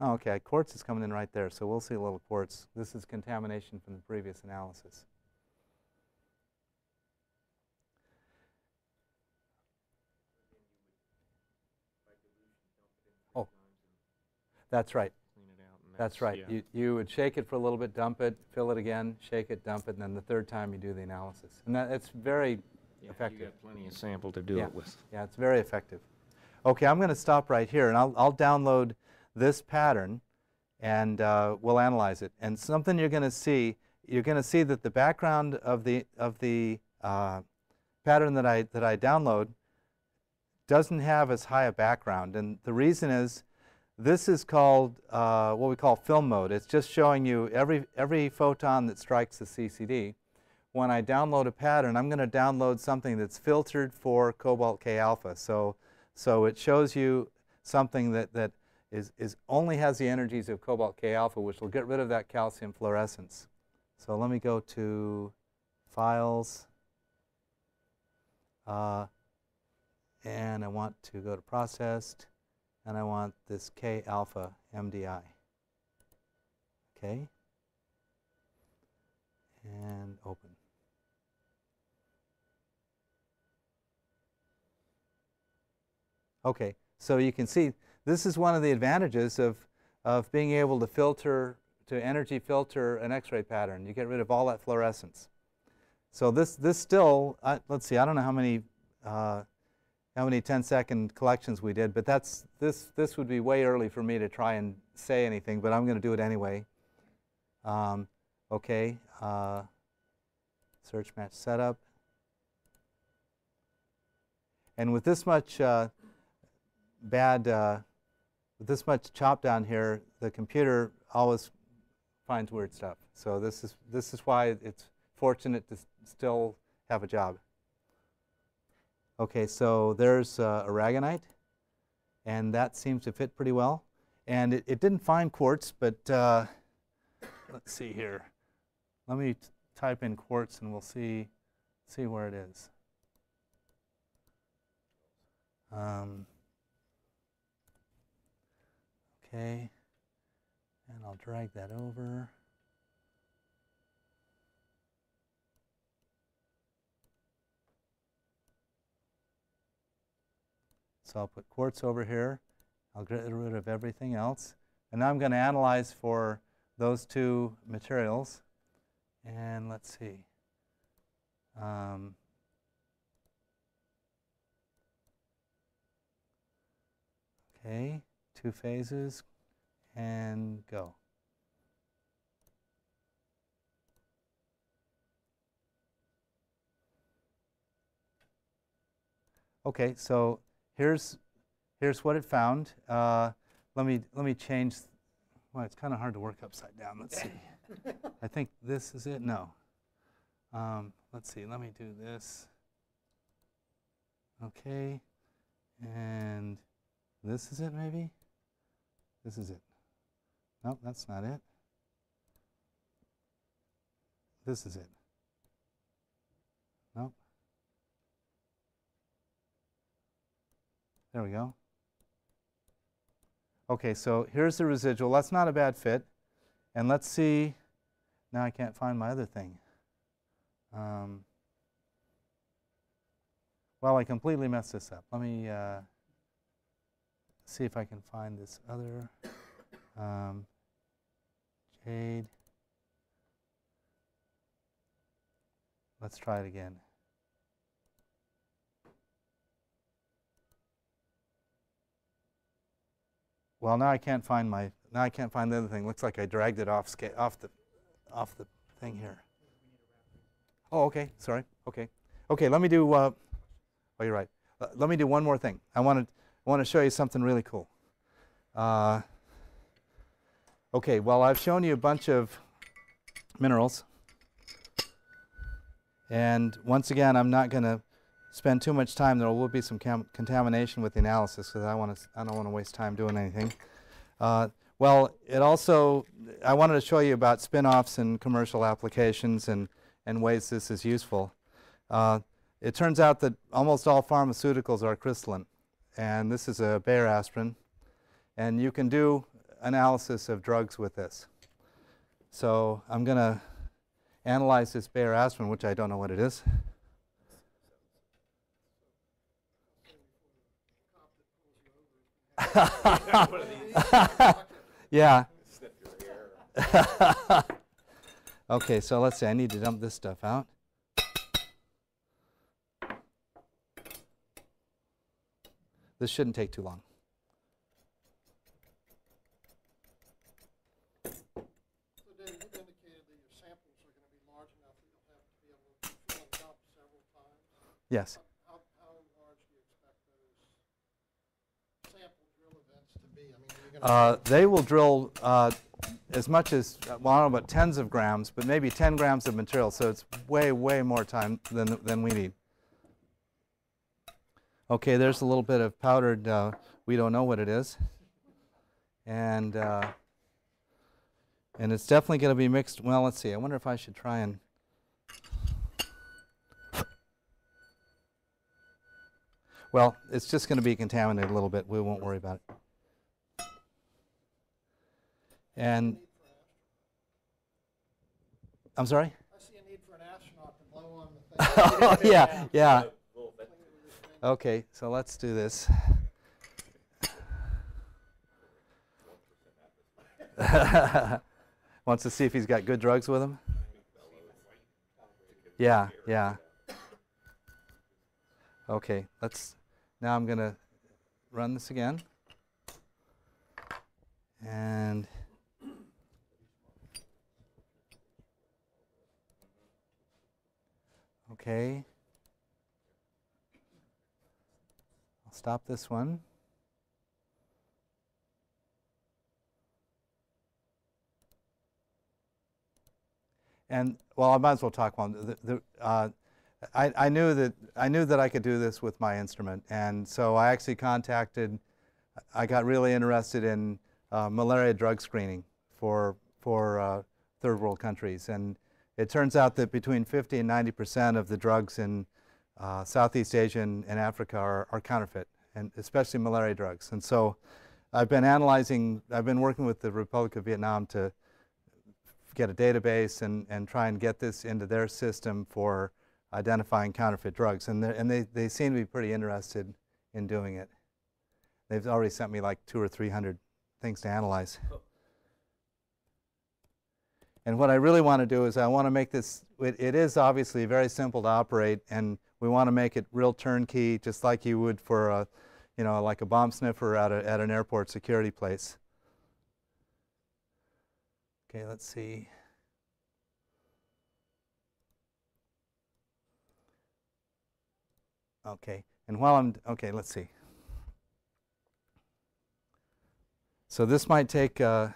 oh, okay, quartz is coming in right there, so we'll see a little quartz. This is contamination from the previous analysis. Oh, that's right. That's right. You, you would shake it for a little bit, dump it, fill it again, shake it, dump it, and then the third time you do the analysis. And that, it's very Yeah, effective. You got plenty of sample to do Yeah. it with. Yeah, it's very effective. Okay, I'm going to stop right here, and I'll, I'll download this pattern, and uh, we'll analyze it. And something you're going to see, you're going to see that the background of the of the uh, pattern that I that I download doesn't have as high a background, and the reason is this is called uh, what we call film mode. It's just showing you every every photon that strikes the CCD when I download a pattern, I'm going to download something that's filtered for cobalt K alpha. So, so it shows you something that, that is, is only has the energies of cobalt K alpha, which will get rid of that calcium fluorescence. So let me go to Files. Uh, and I want to go to Processed. And I want this K alpha MDI. Okay. And open. Okay, so you can see this is one of the advantages of, of being able to filter, to energy filter an X-ray pattern. You get rid of all that fluorescence. So this, this still, uh, let's see, I don't know how many, uh, how many 10-second collections we did, but that's, this, this would be way early for me to try and say anything, but I'm going to do it anyway. Um, okay, uh, search match setup. And with this much uh, bad, uh, with this much chop down here, the computer always finds weird stuff. So this is, this is why it's fortunate to still have a job. Okay, so there's uh, aragonite, and that seems to fit pretty well. And it, it didn't find quartz, but uh, let's see here. Let me type in quartz, and we'll see see where it is. Um, okay, and I'll drag that over. So I'll put quartz over here. I'll get rid of everything else. And now I'm going to analyze for those two materials. And let's see. Um, okay, two phases, and go. Okay, so here's here's what it found. Uh, let me let me change. Well, it's kind of hard to work upside down. Let's see. I think this is it. No. Um, let's see. Let me do this. Okay, and this is it. Maybe. This is it. Nope, that's not it. This is it. Nope. There we go. Okay, so here's the residual. That's not a bad fit. And let's see. Now I can't find my other thing. Um, well, I completely messed this up. Let me uh, see if I can find this other um, jade. Let's try it again. Well, now I can't find my. Now I can't find the other thing. Looks like I dragged it off off the off the thing here. Oh, okay. Sorry. Okay. Okay. Let me do. Uh, oh, you're right. Uh, let me do one more thing. I want to. I want to show you something really cool. Uh, okay. Well, I've shown you a bunch of minerals, and once again, I'm not going to spend too much time. There will be some contamination with the analysis because I want to. I don't want to waste time doing anything. Uh, well, it also. I wanted to show you about spin-offs and commercial applications and and ways this is useful. Uh, it turns out that almost all pharmaceuticals are crystalline, and this is a Bayer aspirin, and you can do analysis of drugs with this. So I'm going to analyze this Bayer aspirin, which I don't know what it is. yeah. okay, so let's see. I need to dump this stuff out. This shouldn't take too long. So David, you indicated that your samples are gonna be large enough that you'll have to be able to fill them up several times. Yes. How, how large do you expect those sample drill events to be? I mean, are you gonna? Uh, they will drill uh, as much as, well, I don't know about tens of grams, but maybe 10 grams of material. So it's way, way more time than, than we need. Okay, there's a little bit of powdered, uh, we don't know what it is. And uh, And it's definitely going to be mixed. Well, let's see. I wonder if I should try and. Well, it's just going to be contaminated a little bit. We won't worry about it. And I'm sorry? I see a need for an astronaut to blow on the thing. oh, yeah, yeah. Okay, so let's do this. Wants to see if he's got good drugs with him? Yeah, yeah. Okay, let's, now I'm going to run this again. And okay. Stop this one. And well, I might as well talk one. The, the, uh, I, I knew that I knew that I could do this with my instrument, and so I actually contacted. I got really interested in uh, malaria drug screening for for uh, third world countries, and it turns out that between 50 and 90 percent of the drugs in uh, Southeast Asia and, and Africa are, are counterfeit, and especially malaria drugs. And so, I've been analyzing. I've been working with the Republic of Vietnam to get a database and, and try and get this into their system for identifying counterfeit drugs. And, and they, they seem to be pretty interested in doing it. They've already sent me like two or three hundred things to analyze. And what I really want to do is I want to make this, it, it is obviously very simple to operate and we want to make it real turnkey, just like you would for a, you know, like a bomb sniffer at, a, at an airport security place. Okay, let's see. Okay, and while I'm, okay, let's see. So this might take, uh,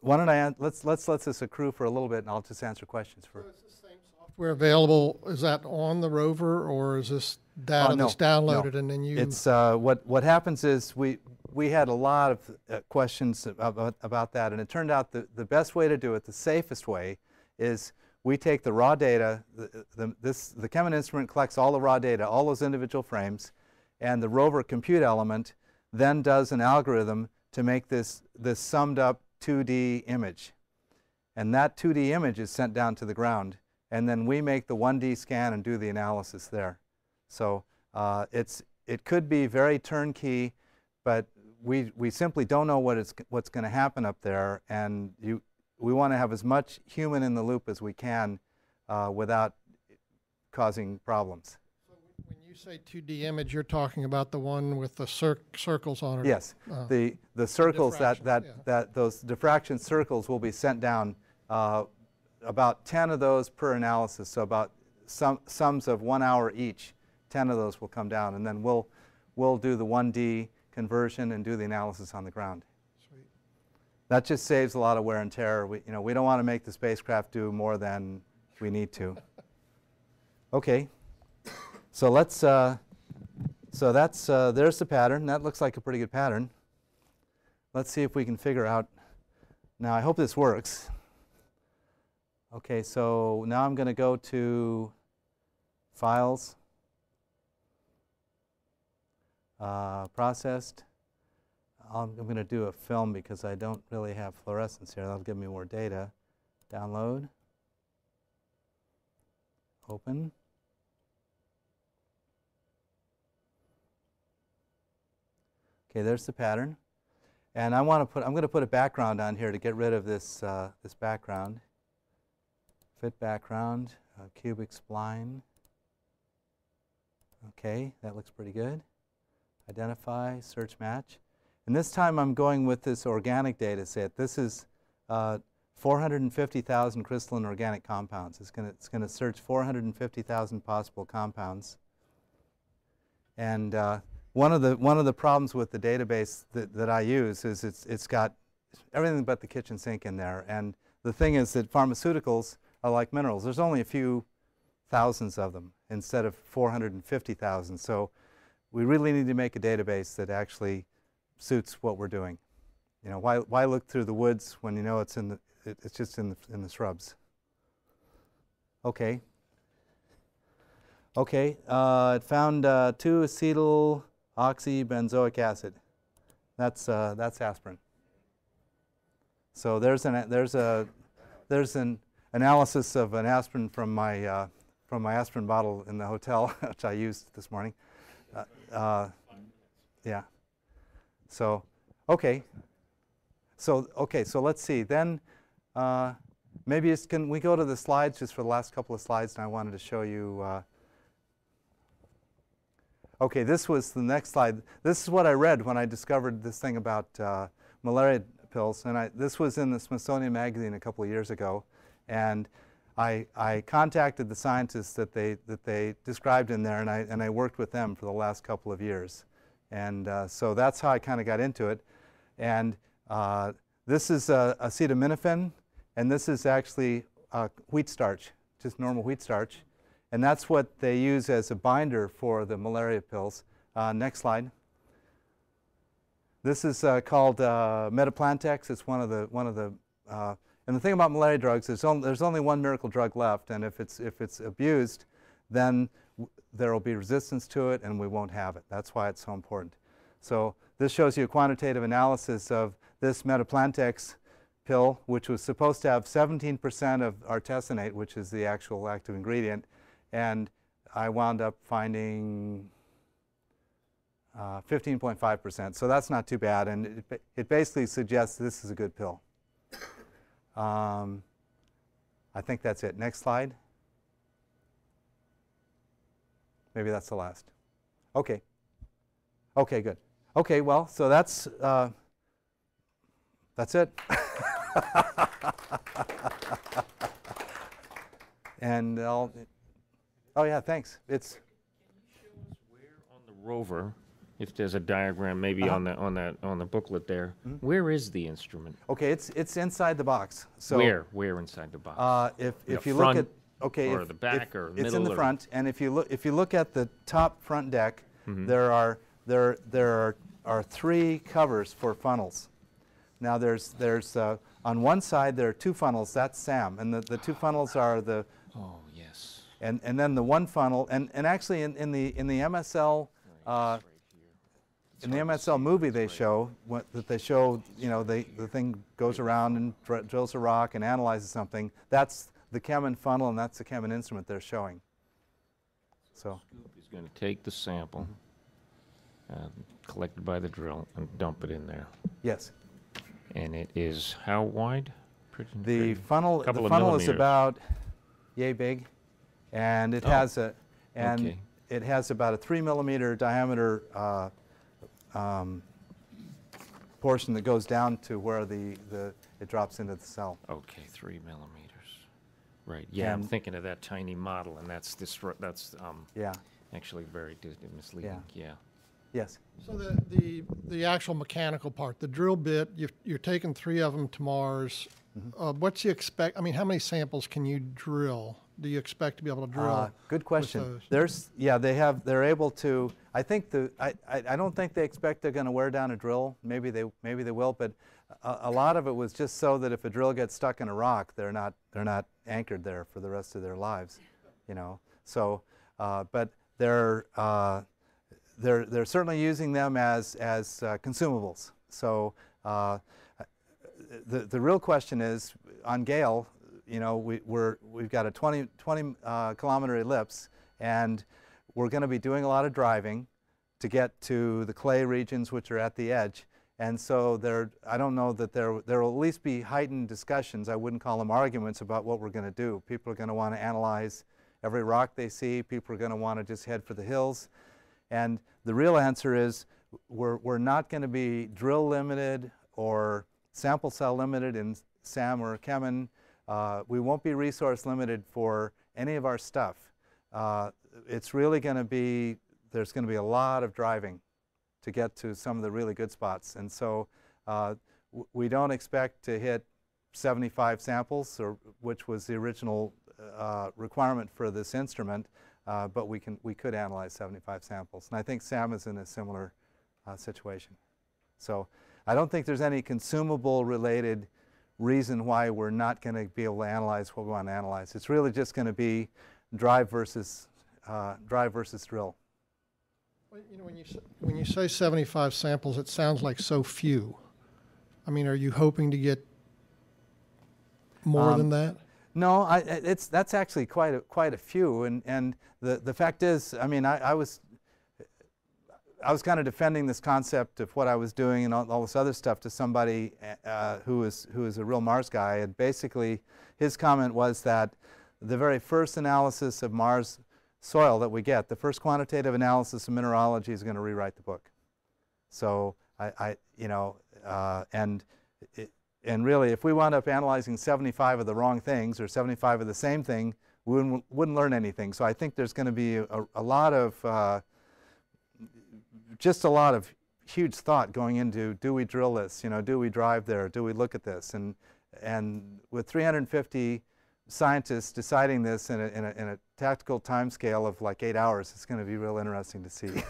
why don't I, let's, let's let this accrue for a little bit and I'll just answer questions for, same software available, is that on the rover, or is this data Oh, no, that's no. downloaded and then you? It's uh, what what happens is we we had a lot of uh, questions about, about that, and it turned out the the best way to do it, the safest way, is we take the raw data. The, the this the CheMin instrument collects all the raw data, all those individual frames, and the rover compute element then does an algorithm to make this this summed up 2D image, and that 2D image is sent down to the ground, and then we make the 1D scan and do the analysis there. So uh, it's it could be very turnkey, but we we simply don't know what it's what's going to happen up there, and you we want to have as much human in the loop as we can uh, without causing problems. So When you say 2D image, you're talking about the one with the cir- circles on it? Yes, Uh, the the circles that that yeah. that those diffraction circles will be sent down. Uh, about 10 of those per analysis, so about sum, sums of one hour each. 10 of those will come down, and then we'll we'll do the 1D conversion and do the analysis on the ground. Sweet. That just saves a lot of wear and tear. We, you know, we don't want to make the spacecraft do more than we need to. Okay, so let's. Uh, so that's uh, there's the pattern. That looks like a pretty good pattern. Let's see if we can figure out. Now I hope this works. Okay, so now I'm going to go to Files, uh, Processed. I'm, going to do a film because I don't really have fluorescence here. That'll give me more data. Download. Open. Okay, there's the pattern. And I want to put, I'm going to put a background on here to get rid of this, uh, this background. Fit background, uh, cubic spline. Okay, that looks pretty good. Identify, search match. And this time I'm going with this organic data set. This is uh, 450,000 crystalline organic compounds. It's going it's to search 450,000 possible compounds. And uh, one of the one of the problems with the database that, that I use is it's it's got everything but the kitchen sink in there. And the thing is that pharmaceuticals are like minerals. There's only a few thousands of them instead of 450,000. So we really need to make a database that actually suits what we're doing. You know, why, why look through the woods when you know it's in the, it, it's just in the, in the shrubs? Okay. Okay, uh, it found uh, 2-acetyl oxybenzoic acid. That's, uh, that's aspirin. So there's an, there's a, there's an analysis of an aspirin from my, uh, from my aspirin bottle in the hotel, which I used this morning. Uh, uh, yeah. So, okay. So, okay, so let's see. Then uh, maybe it's, can we go to the slides just for the last couple of slides? And I wanted to show you. Uh, okay, this was the next slide. This is what I read when I discovered this thing about uh, malaria pills. And I, this was in the Smithsonian Magazine a couple of years ago. And I, I contacted the scientists that they, that they described in there, and I, and I worked with them for the last couple of years. And uh, so that's how I kind of got into it. And uh, this is uh, acetaminophen, and this is actually wheat starch, just normal wheat starch. And that's what they use as a binder for the malaria pills. Uh, next slide. This is uh, called uh, Metaplantex. It's one of the, one of the and the thing about malaria drugs is on, there's only one miracle drug left, and if it's, if it's abused, then there will be resistance to it and we won't have it. That's why it's so important. So this shows you a quantitative analysis of this Metaplantex pill, which was supposed to have 17% of artesunate, which is the actual active ingredient, and I wound up finding 15.5%. Uh, so that's not too bad, and it, it basically suggests this is a good pill. Um, I think that's it. Next slide. Maybe that's the last. Okay. Okay, good. Okay, well, so that's uh, that's it. and I'll. Oh yeah, thanks. It's. Can you show us where on the rover, if there's a diagram, maybe Uh-huh. on the on that on the booklet there, Mm-hmm. where is the instrument? Okay, it's it's inside the box. So where where inside the box? Uh, if if The you look at okay, or if, the back if or it's in the front, and if you look if you look at the top front deck, Mm-hmm. there are there there are, are three covers for funnels. Now there's there's uh, on one side there are two funnels. That's SAM, and the, the two funnels are the oh yes. and and then the one funnel and and actually in, in the in the MSL. Uh, in the MSL movie they show what, that they show you know they, the thing goes around and dr- drills a rock and analyzes something. That's the CheMin funnel and that's the CheMin instrument they're showing. So. He's going to take the sample uh, collected by the drill and dump it in there. yes. And it is how wide? Pretty, the pretty- funnel couple the of funnel is about yay big and it Oh, has a and okay. it has about a three millimeter diameter uh, um, portion that goes down to where the, the it drops into the cell Okay, three millimeters. Right. Yeah, I'm And- thinking of that tiny model, and that's this. That's um, yeah actually very dis- misleading. Yeah. yes So the, the, the actual mechanical part, the drill bit, you've, you're taking three of them to Mars. Mm-hmm. Uh, what's you expect, I mean, how many samples can you drill? Do you expect to be able to drill? Uh, Good question. There's, yeah, they have, they're able to, I think the, I, I, I don't think they expect they're gonna wear down a drill. Maybe they, maybe they will, but a, a lot of it was just so that if a drill gets stuck in a rock, they're not, they're not anchored there for the rest of their lives, you know? So, uh, but they're, uh, they're, they're certainly using them as, as uh, consumables. So, uh, the, the real question is on Gale, you know, we, we're, we've got a 20, 20 uh, kilometer ellipse and we're going to be doing a lot of driving to get to the clay regions which are at the edge. And so there, I don't know that there, there will at least be heightened discussions. I wouldn't call them arguments about what we're going to do. People are going to want to analyze every rock they see. People are going to want to just head for the hills. And the real answer is we're, we're not going to be drill limited or sample cell limited in SAM or CheMin. Uh, we won't be resource limited for any of our stuff. Uh, it's really going to be, there's going to be a lot of driving to get to some of the really good spots. And so uh, we don't expect to hit 75 samples, or, which was the original uh, requirement for this instrument, uh, but we, can, we could analyze 75 samples. And I think SAM is in a similar uh, situation. So I don't think there's any consumable related reason why we're not going to be able to analyze what we want to analyze. It's really just going to be drive versus uh, drive versus drill. Well, You know, when you, when you say 75 samples, it sounds like so few. I mean, are you hoping to get more Um, than that? No, I, it's that's actually quite a, quite a few, and and the the fact is, I mean, I, I was I was kind of defending this concept of what I was doing and all, all this other stuff to somebody uh, who is who is a real Mars guy, and basically his comment was that the very first analysis of Mars soil that we get, the first quantitative analysis of mineralogy, is going to rewrite the book. So I, I you know, uh, and it, and really, if we wound up analyzing 75 of the wrong things or 75 of the same thing, we wouldn't, wouldn't learn anything. So I think there's going to be a, a lot of, uh, just a lot of huge thought going into, do we drill this? You know, do we drive there? Do we look at this? And, and with 350 scientists deciding this in a, in a, in a tactical time scale of like eight hours, it's going to be real interesting to see.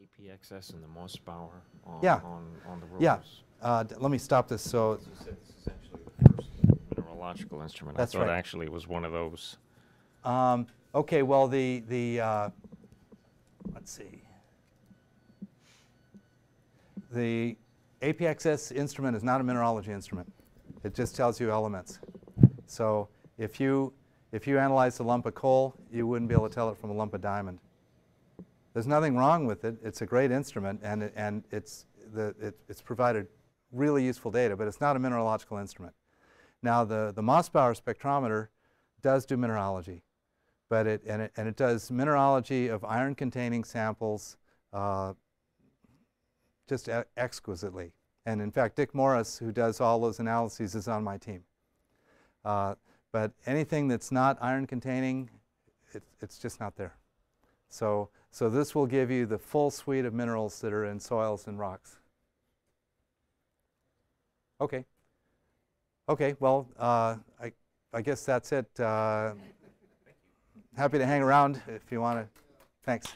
APXS and the Mossbauer on, Yeah. on, on the rovers. Yeah. uh, let me stop this. So You said this is actually the first mineralogical instrument. That's I thought right. actually it was one of those. Um, okay, well, the, the uh, let's see. The APXS instrument is not a mineralogy instrument. It just tells you elements. So if you, if you analyze a lump of coal, you wouldn't be able to tell it from a lump of diamond. There's nothing wrong with it. It's a great instrument, and, it, and it's, the, it, it's provided really useful data, but it's not a mineralogical instrument. Now, the, the Mossbauer spectrometer does do mineralogy, but it, and, it, and it does mineralogy of iron-containing samples uh, just exquisitely. And in fact, Dick Morris, who does all those analyses, is on my team. Uh, but anything that's not iron-containing, it, it's just not there. So, so this will give you the full suite of minerals that are in soils and rocks. Okay. Okay, well, uh, I, I guess that's it. Happy to hang around if you want to. Thanks.